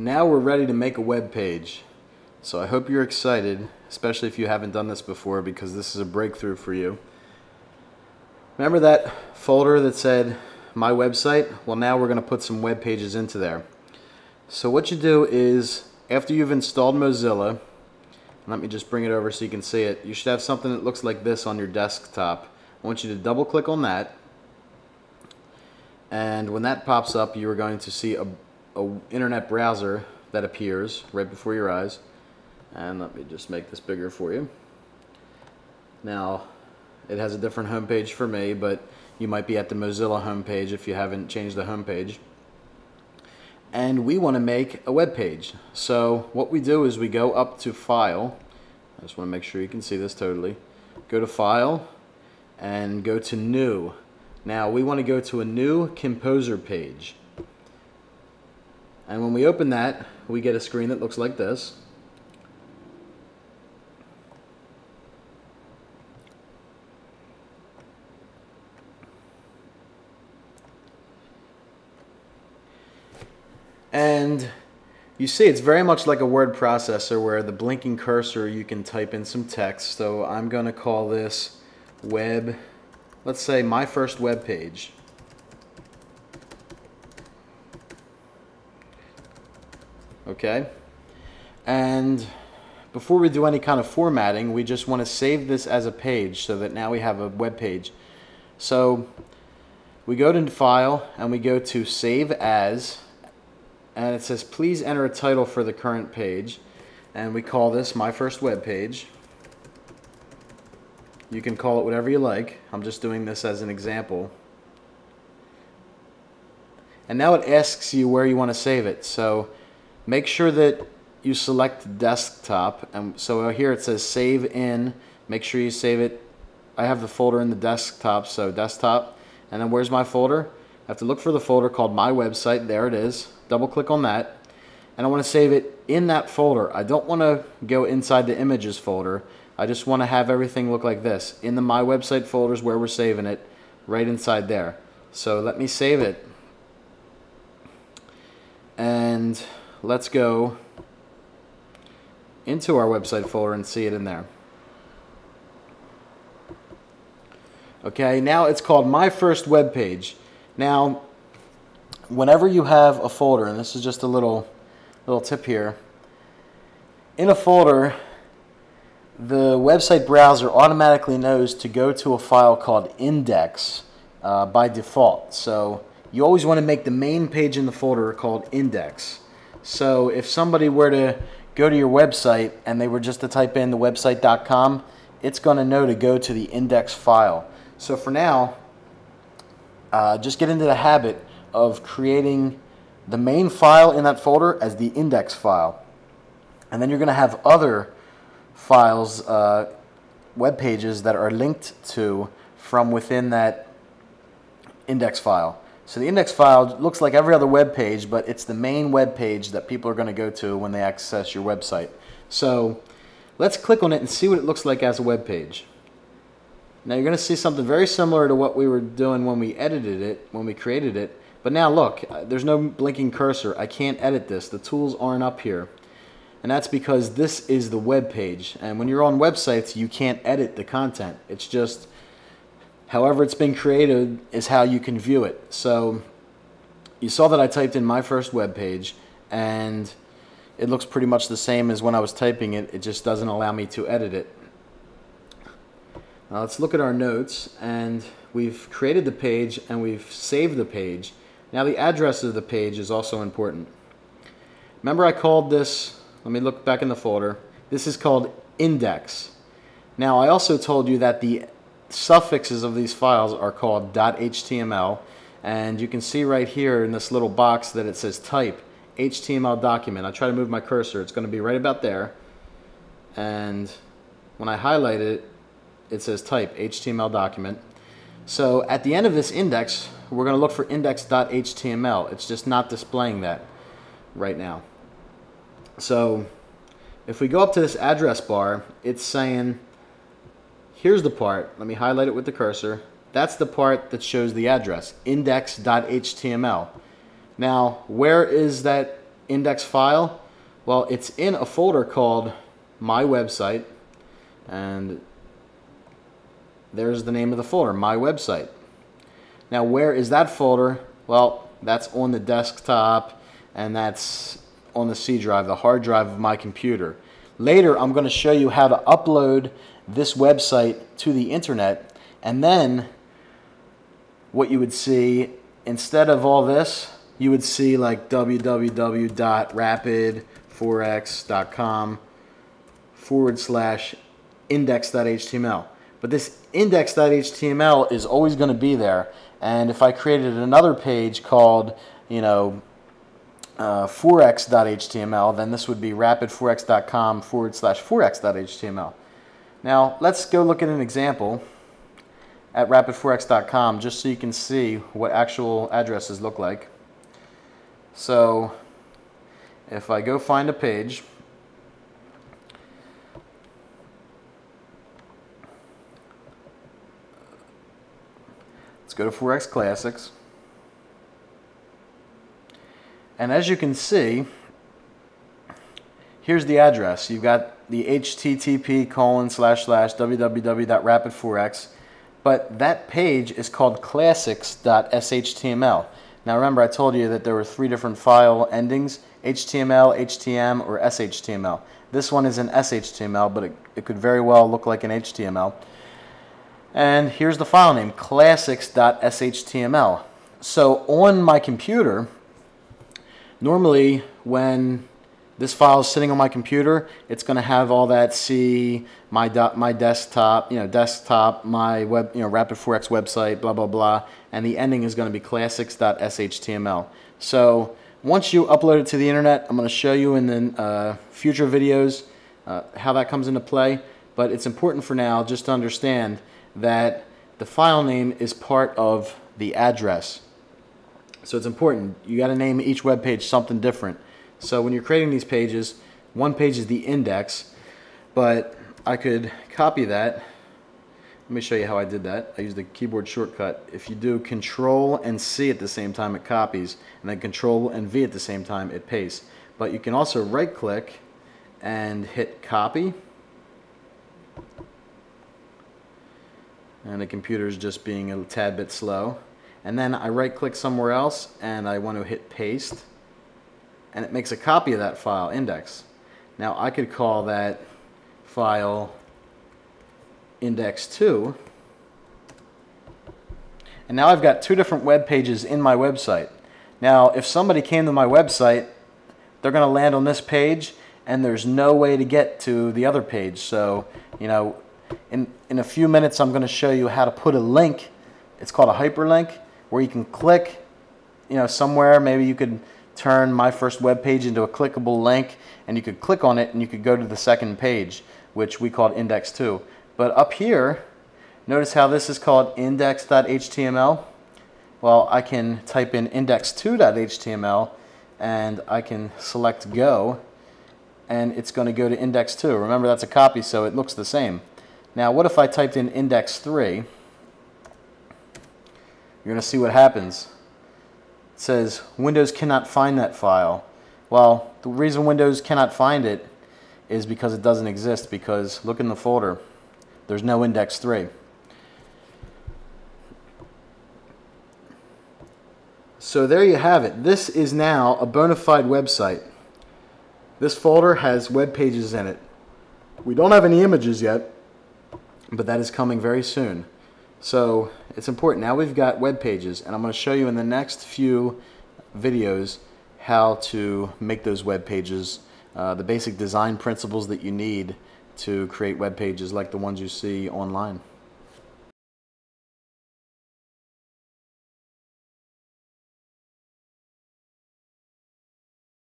Now we're ready to make a web page. So I hope you're excited, especially if you haven't done this before because this is a breakthrough for you. Remember that folder that said my website? Well now we're going to put some web pages into there. So what you do is after you've installed Mozilla, let me just bring it over so you can see it. You should have something that looks like this on your desktop. I want you to double click on that and when that pops up you are going to see a, a internet browser that appears right before your eyes. And let me just make this bigger for you. Now it has a different homepage for me but you might be at the Mozilla homepage if you haven't changed the homepage. And we want to make a web page. So what we do is we go up to file. I just want to make sure you can see this totally. Go to file and go to new. Now we want to go to a new composer page. And when we open that, we get a screen that looks like this. And you see it's very much like a word processor where the blinking cursor you can type in some text. So I'm going to call this web let's say my first web page. Okay? And before we do any kind of formatting, we just want to save this as a page so that now we have a web page. So we go to File and we go to Save As and it says please enter a title for the current page and we call this My First Web Page. You can call it whatever you like. I'm just doing this as an example. And now it asks you where you want to save it. So make sure that you select desktop. And so here it says save in. Make sure you save it. I have the folder in the desktop, so desktop. And then where's my folder? I have to look for the folder called my website. There it is. Double click on that. And I want to save it in that folder. I don't want to go inside the images folder. I just want to have everything look like this. In the My Website folders where we're saving it, right inside there. So let me save it. And let's go into our website folder and see it in there. Okay, now it's called My First Web Page. Now, whenever you have a folder, and this is just a little, little tip here, in a folder, the website browser automatically knows to go to a file called index uh, by default. So you always want to make the main page in the folder called index. So if somebody were to go to your website and they were just to type in the website.com, it's going to know to go to the index file. So for now, uh, just get into the habit of creating the main file in that folder as the index file. And then you're going to have other files, uh, web pages that are linked to from within that index file. So the index file looks like every other web page, but it's the main web page that people are going to go to when they access your website. So let's click on it and see what it looks like as a web page. Now you're going to see something very similar to what we were doing when we edited it, when we created it. But now look, uh, there's no blinking cursor. I can't edit this. The tools aren't up here and that's because this is the web page. And when you're on websites, you can't edit the content. It's just however it's been created is how you can view it. So you saw that I typed in my first web page, and it looks pretty much the same as when I was typing it. It just doesn't allow me to edit it. Now let's look at our notes, and we've created the page and we've saved the page. Now the address of the page is also important. Remember I called this let me look back in the folder. This is called index. Now I also told you that the suffixes of these files are called .html and you can see right here in this little box that it says type HTML document. I try to move my cursor. It's going to be right about there. And when I highlight it, it says type HTML document. So at the end of this index, we're going to look for index.html. It's just not displaying that right now. So if we go up to this address bar, it's saying, here's the part. Let me highlight it with the cursor. That's the part that shows the address, index.html. Now, where is that index file? Well, it's in a folder called My Website, and there's the name of the folder, My Website. Now, where is that folder? Well, that's on the desktop, and that's on the C drive, the hard drive of my computer. Later, I'm going to show you how to upload this website to the internet, and then what you would see instead of all this, you would see like www.rapid4x.com forward slash index.html. But this index.html is always going to be there. And if I created another page called, you know, uh, 4x.html, then this would be rapid4x.com forward slash 4x.html. Now, let's go look at an example at rapid4x.com just so you can see what actual addresses look like. So, if I go find a page, let's go to 4x Classics. And as you can see, here's the address. You've got the http colon slash slash www.rapid4x, but that page is called classics.shtml. Now remember I told you that there were three different file endings, HTML, HTM, or SHTML. This one is an SHTML, but it, it could very well look like an HTML. And here's the file name, classics.shtml. So on my computer, Normally, when this file is sitting on my computer, it's going to have all that C, my my desktop, you know, desktop, my web, you know, Rapid4X website, blah blah blah, and the ending is going to be classics.shtml. So once you upload it to the internet, I'm going to show you in the uh, future videos uh, how that comes into play. But it's important for now just to understand that the file name is part of the address. So it's important. You got to name each web page something different. So when you're creating these pages, one page is the index, but I could copy that. Let me show you how I did that. I used the keyboard shortcut. If you do Control and C at the same time, it copies, and then Control and V at the same time, it pastes. But you can also right click and hit copy. And the computer is just being a tad bit slow and then I right click somewhere else and I want to hit paste. And it makes a copy of that file index. Now I could call that file index2 and now I've got two different web pages in my website. Now if somebody came to my website they're going to land on this page and there's no way to get to the other page. So you know in, in a few minutes I'm going to show you how to put a link. It's called a hyperlink where you can click, you know, somewhere. Maybe you could turn my first web page into a clickable link and you could click on it and you could go to the second page, which we called index 2. But up here, notice how this is called index.html. Well, I can type in index2.html and I can select go and it's going to go to index 2. Remember that's a copy so it looks the same. Now what if I typed in index 3 you're going to see what happens. It says Windows cannot find that file. Well, the reason Windows cannot find it is because it doesn't exist because look in the folder. There's no index 3. So there you have it. This is now a bona fide website. This folder has web pages in it. We don't have any images yet, but that is coming very soon. So it's important. Now we've got web pages, and I'm going to show you in the next few videos how to make those web pages, uh, the basic design principles that you need to create web pages like the ones you see online.